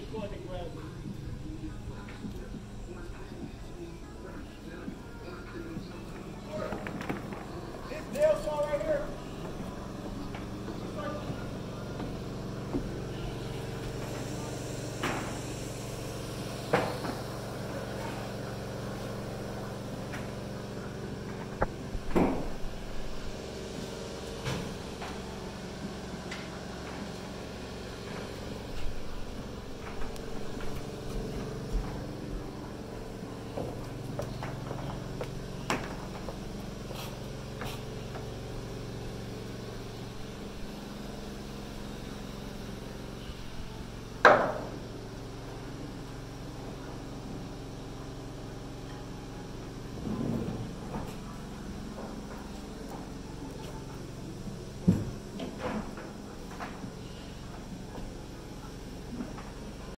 Courtney Graham Israel.